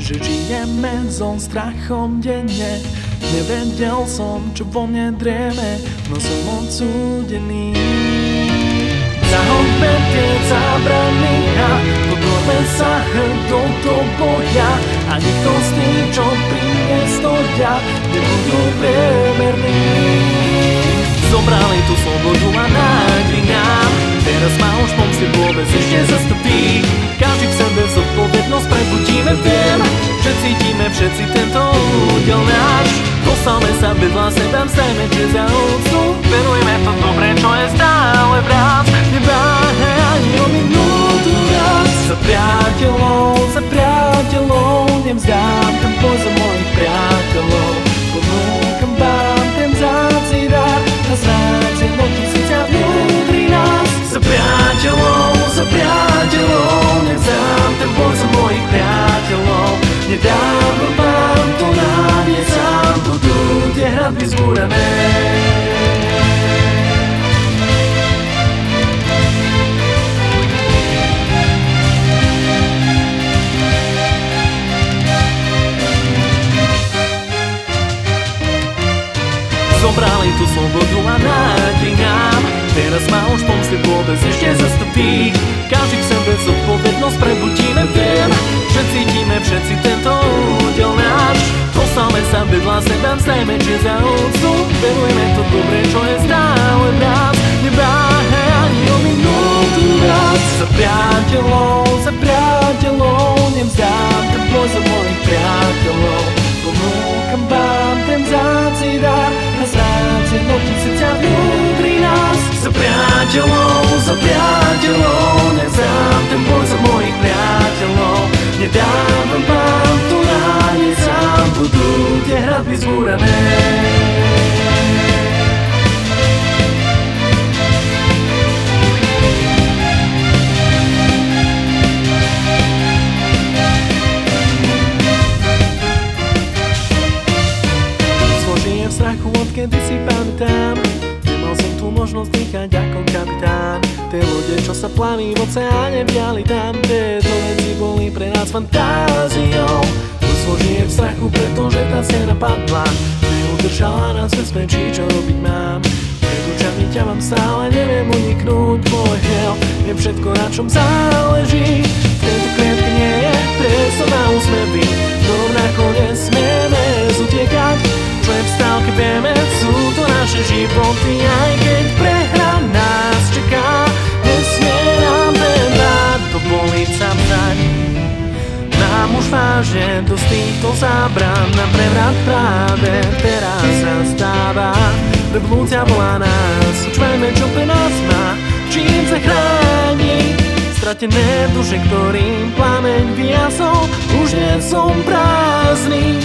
že žijeme so strachom denne. Nevedel som, čo vo mne dreme, no som odsúdený Zahoďme tie zábrany a podloďme sa hrdou do boja. A nikto z tých, čo pri mne stoja, nebudú priemerní. Zobrali tú slobodu všetci tento údel náš. Postavme sa vedľa seba, vzdajme že za úctu Verujme to dobre, čo je stále vrát Neváhaj ani o minútu raz Za priateľov, za priateľov Nevzdám hradby zbúrané Zobrali tú slobodu a nádej Sa vedľa seba, vzdajme či za úctu. Verujeme to dobre, čo je stále v nás. Neváhaj ani o minútu raz Za priateľov, zbúrané. Strachu, odkedy si pamätám. Nemal som tu možnosť dýchať ako kapitán. Tie lode, čo sa plaví v oceáne, viali tam Tieto veci boli pre nás fantáziou Zložím v strachu, pretože tá scéna padla. Neudržala nás bezpečí, čo robiť mám. Pred očami ťa mám stále, neviem uniknúť. Môj hell je všetko, na čom záleží. V tejto klietke nie je priestor na úsmevy. No rovnako nesmieme zutiekať Čo je v stálke, vieme, sú to naše životy. Aj vážne dosť týchto zábran Na prevrat práve teraz zastáva. Revolúcia volá nás Učvajme, čo pre nás má. Čím zachráni Stratené duše, ktorým plameň vyjasol Už nie som prázdny.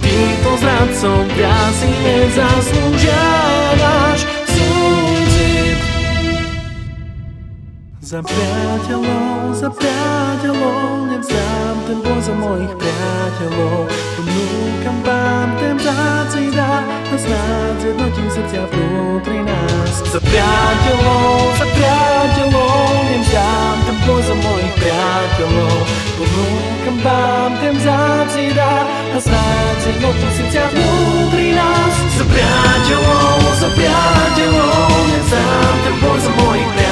Týchto zradcov viac si nezaslúžia náš súcit za priateľov, za priateľov boj za mojich priateľov. Ponúkam vám ten vzácný dar, ten snáď zjednotím srdcia vnútri nás. Za priateľov, za priateľov, nem dám tebo za mojich priateľov. Ponúkam vám ten vzácný dar, ten snáď zjednotím srdcia vnútri nás. Za priateľov, za priateľov, nem dám tebo za mojich priateľov.